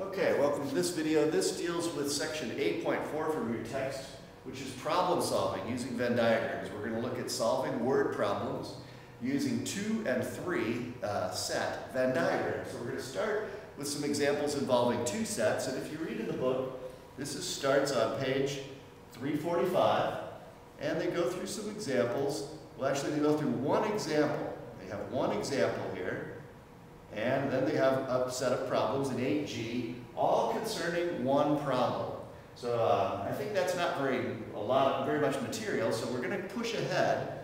Okay, welcome to this video. This deals with section 8.4 from your text, which is problem solving using Venn diagrams. We're going to look at solving word problems using two and three uh, set Venn diagrams. So we're going to start with some examples involving two sets. And if you read in the book, this is, starts on page 345, and they go through some examples. Well, actually, they go through one example. They have one example. And then they have a set of problems in 8G, all concerning one problem. So uh, I think that's not very a lot, very much material. So we're going to push ahead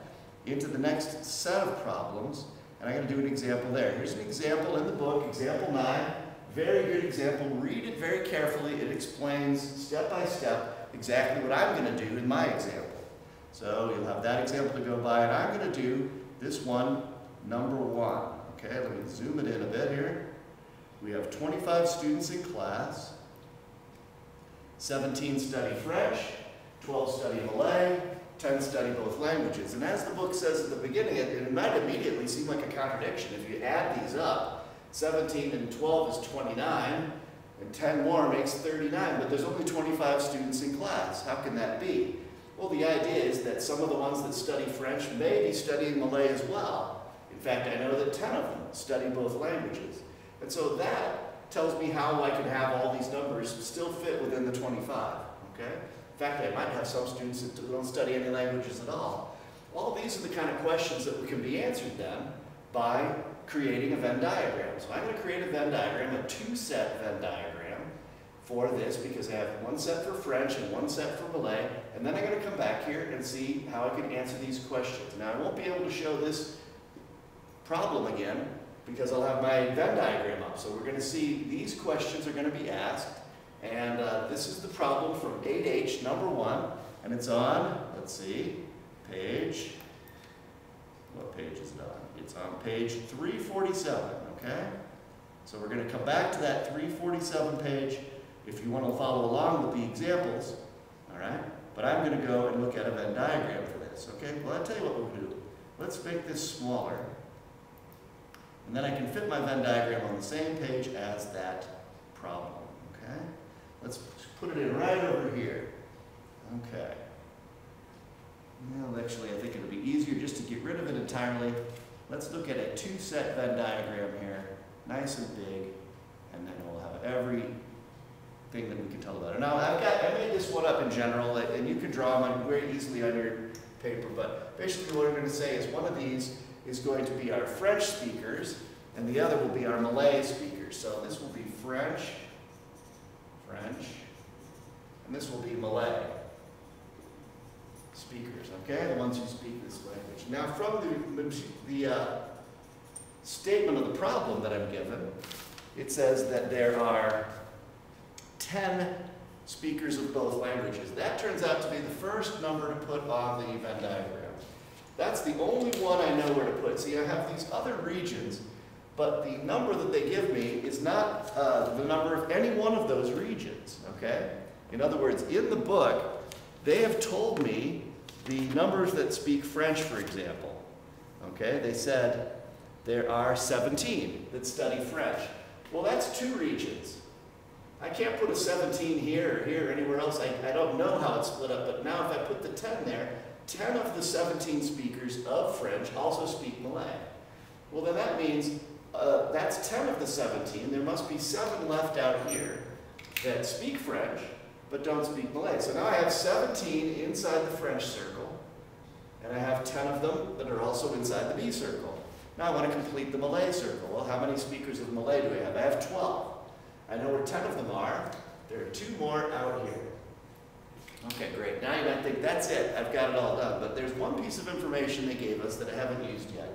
into the next set of problems, and I'm going to do an example there. Here's an example in the book, example nine. Very good example. Read it very carefully. It explains step by step exactly what I'm going to do in my example. So you'll have that example to go by, and I'm going to do this one, number one. Okay, let me zoom it in a bit here. We have 25 students in class. 17 study French, 12 study Malay, 10 study both languages. And as the book says at the beginning, it, it might immediately seem like a contradiction. If you add these up, 17 and 12 is 29, and 10 more makes 39, but there's only 25 students in class. How can that be? Well, the idea is that some of the ones that study French may be studying Malay as well. In fact, I know that 10 of them study both languages. And so that tells me how I can have all these numbers still fit within the 25, okay? In fact, I might have some students that don't study any languages at all. All these are the kind of questions that can be answered then by creating a Venn diagram. So I'm going to create a Venn diagram, a two-set Venn diagram for this because I have one set for French and one set for Malay, and then I'm going to come back here and see how I can answer these questions. Now, I won't be able to show this problem again because I'll have my Venn diagram up. So we're going to see these questions are going to be asked. And uh, this is the problem from 8H, number one. And it's on, let's see, page, what page is it on? It's on page 347, okay? So we're going to come back to that 347 page if you want to follow along with the examples, all right? But I'm going to go and look at a Venn diagram for this, okay? Well, I'll tell you what we'll do. Let's make this smaller. And then I can fit my Venn diagram on the same page as that problem, okay? Let's put it in right over here. Okay. Well, actually, I think it'll be easier just to get rid of it entirely. Let's look at a two-set Venn diagram here, nice and big, and then we'll have every thing that we can tell about it. Now, I've got, I made this one up in general, and you can draw them very easily on your paper, but basically what I'm going to say is one of these is going to be our French speakers, and the other will be our Malay speakers. So this will be French, French, and this will be Malay speakers, okay? The ones who speak this language. Now from the, the uh, statement of the problem that I'm given, it says that there are 10 speakers of both languages. That turns out to be the first number to put on the Venn diagram. That's the only one I know where to put. See, I have these other regions, but the number that they give me is not uh, the number of any one of those regions, okay? In other words, in the book, they have told me the numbers that speak French, for example, okay? They said there are 17 that study French. Well, that's two regions. I can't put a 17 here or here or anywhere else. I, I don't know how it's split up, but now if I put the 10 there, 10 of the 17 speakers of French also speak Malay. Well, then that means uh, that's 10 of the 17. There must be seven left out here that speak French but don't speak Malay. So now I have 17 inside the French circle, and I have 10 of them that are also inside the B circle. Now I want to complete the Malay circle. Well, how many speakers of Malay do I have? I have 12. I know where 10 of them are. There are two more out here. Okay, great. Now you might think, that's it. I've got it all done. But there's one piece of information they gave us that I haven't used yet.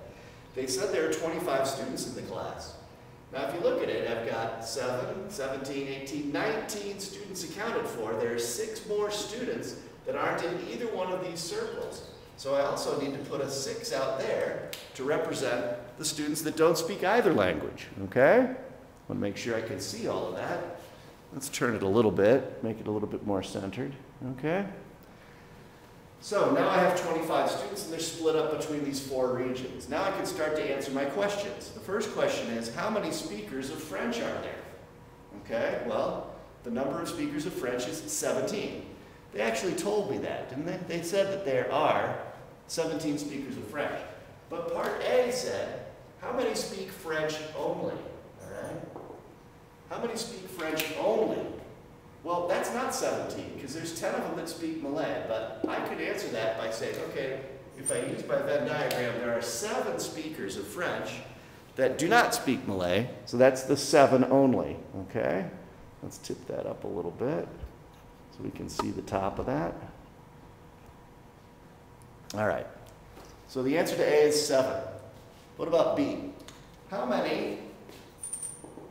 They said there are 25 students in the class. Now, if you look at it, I've got 7, 17, 18, 19 students accounted for. There are six more students that aren't in either one of these circles. So I also need to put a 6 out there to represent the students that don't speak either language, okay? I want to make sure I can see all of that. Let's turn it a little bit, make it a little bit more centered, okay? So now I have 25 students and they're split up between these four regions. Now I can start to answer my questions. The first question is, how many speakers of French are there? Okay, well, the number of speakers of French is 17. They actually told me that, didn't they? They said that there are 17 speakers of French. But part A said, how many speak French only? How many speak French only? Well, that's not 17, because there's 10 of them that speak Malay. But I could answer that by saying, okay, if I use my Venn diagram, there are seven speakers of French that do not speak Malay. So that's the seven only, okay? Let's tip that up a little bit so we can see the top of that. All right. So the answer to A is seven. What about B? How many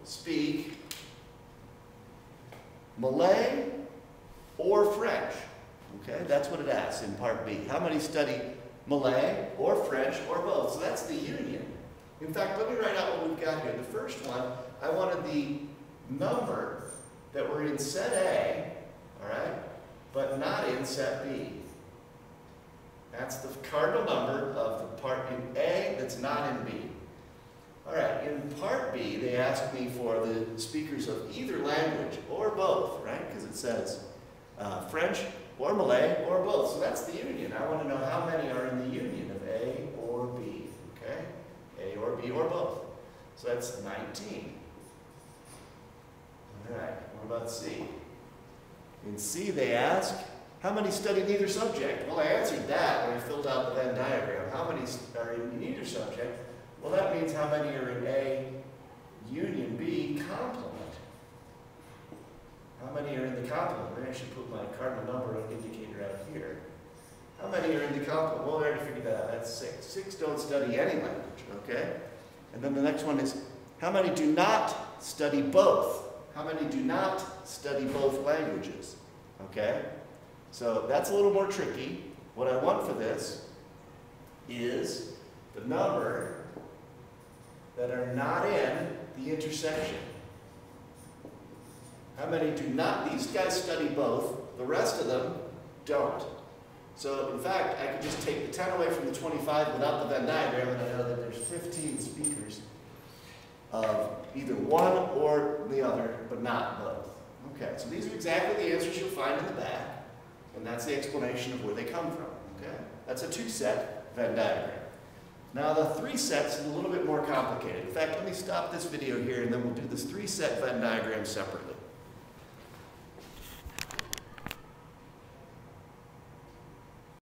speak Malay or French? Okay, that's what it asks in part B. How many study Malay or French or both? So that's the union. In fact, let me write out what we've got here. The first one, I wanted the number that were in set A, all right, but not in set B. That's the cardinal number All right, in part B, they asked me for the speakers of either language or both, right? Because it says uh, French or Malay or both. So that's the union. I want to know how many are in the union of A or B, okay? A or B or both. So that's 19. All right, what about C? In C, they ask, how many study neither subject? Well, I answered that when I filled out the Venn diagram. How many are in neither subject? Well, that means how many are in A union B complement. How many are in the complement? Maybe I should put my cardinal number indicator out here. How many are in the complement? Well, I already figured that out. That's six. Six don't study any language, okay? And then the next one is, how many do not study both? How many do not study both languages? Okay? So that's a little more tricky. What I want for this is the number that are not in the intersection. How many do not? These guys study both. The rest of them don't. So in fact, I could just take the 10 away from the 25 without the Venn diagram, and I know that there's 15 speakers of either one or the other, but not both. Okay, so these are exactly the answers you'll find in the back, and that's the explanation of where they come from. Okay, that's a two-set Venn diagram. Now the three sets is a little bit more complicated. In fact, let me stop this video here, and then we'll do this three-set Venn diagram separately.